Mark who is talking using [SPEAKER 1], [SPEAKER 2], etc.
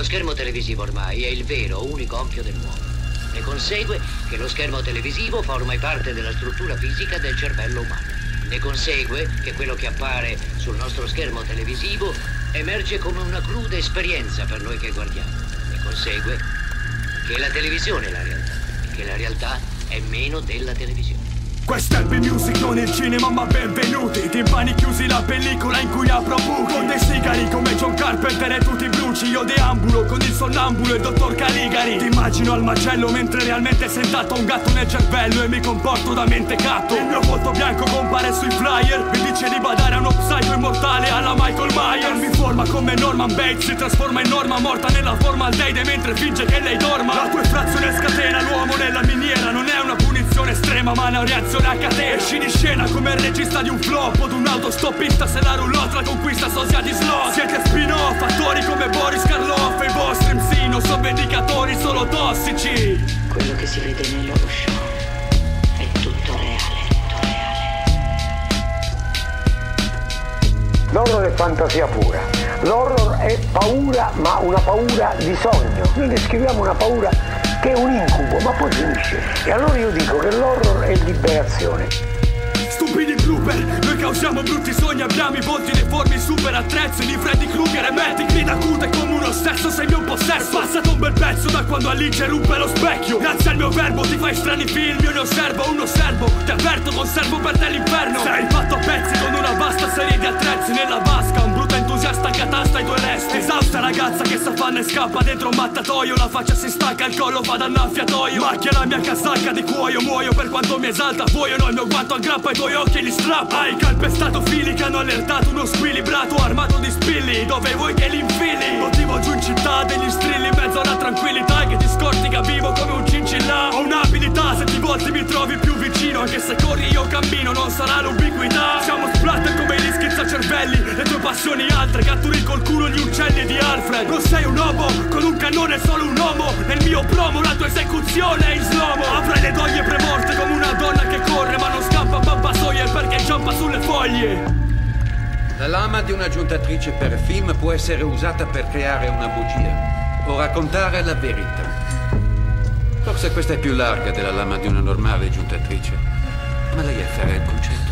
[SPEAKER 1] Lo schermo televisivo ormai è il vero unico occhio dell'uomo. Ne consegue che lo schermo televisivo fa ormai parte della struttura fisica del cervello umano. Ne consegue che quello che appare sul nostro schermo televisivo emerge come una cruda esperienza per noi che guardiamo. Ne consegue che la televisione è la realtà e che la realtà è meno della televisione.
[SPEAKER 2] Questa è B-Music, non il cinema, ma benvenuti Timpani chiusi, la pellicola in cui apro buchi Con dei sigari come John Carpenter e tutti Io deambulo con il sonnambulo e il dottor Caligari. Ti immagino al macello mentre realmente sentato un gatto nel cervello E mi comporto da mentecato Il mio volto bianco compare sui flyer Mi dice di badare a uno psycho immortale alla Michael Myers. Mi forma come Norman Bates Si trasforma in norma morta nella forma al Deide Mentre finge che lei dorma. La tua frazione scatena l'uomo nella miniera Non è una punizione estrema ma una reazione a catena. Esci di scena come il regista di un flop O d'un autostoppista se la roulotte la conquista sosia di slot tossici
[SPEAKER 3] Quello che si vede nei loro show è tutto reale, tutto reale.
[SPEAKER 4] L'horror è fantasia pura, l'horror è paura, ma una paura di sogno. Noi descriviamo una paura che è un incubo, ma poi finisce. E allora io dico che l'horror è liberazione.
[SPEAKER 2] Stupidi blooper, noi causiamo brutti sogni Abbiamo i volti deformi, super attrezzi Di Freddy Krueger e Matic Mi da cute come uno stesso, sei mio possesso. Passato un bel pezzo da quando Alice ruppe lo specchio. Grazie al mio verbo ti fai strani film Io ne osservo uno servo Ti avverto, conservo per te l'inferno. Sei fatto a pezzi con una vasta serie di attrezzi Nella vasca, un brutto entusiasta catasta i tuoi resti. Esausta ragazza che sa fanne e scappa dentro un mattatoio. La faccia si stacca, il collo va da annaffiatoio Macchia la mia casacca di cuoio Muoio per quanto mi esalta. Voglio no, il mio guanto aggrappa i tuoi occhi e li strappa. Hai calpestato fili che hanno allertato uno squilibrato armato di spilli. Dove vuoi che li infili? Motivo giù in città degli strilli in mezzo alla tranquillità un'abilità se ti volti mi trovi più vicino Anche se corri io cammino non sarà l'ubiquità. Siamo splatter come gli schizzacervelli Le tue passioni altre. Catturi col culo gli uccelli di Alfred. Non sei un uomo con un cannone solo un uomo. Nel mio promo la tua esecuzione è in slomo. Avrai le doglie premorte come una donna che corre Ma non scappa a Babba Sawyer perché inciampa sulle foglie.
[SPEAKER 5] La lama di una giuntatrice per film può essere usata per creare una bugia. O raccontare la verità. Forse questa è più larga della lama di una normale giuntatrice, ma lei è Ferrer Concetto.